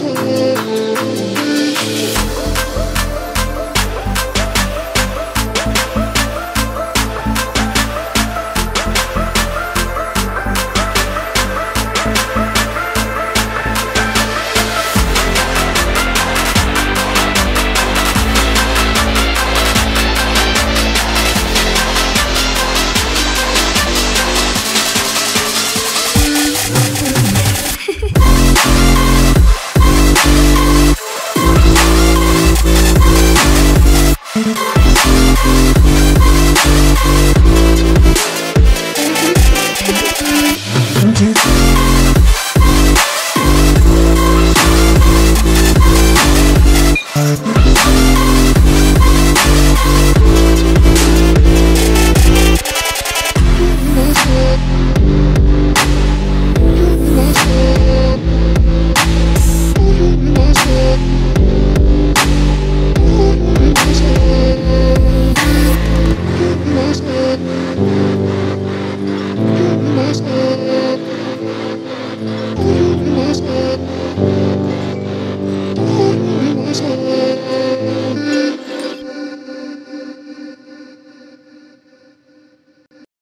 change.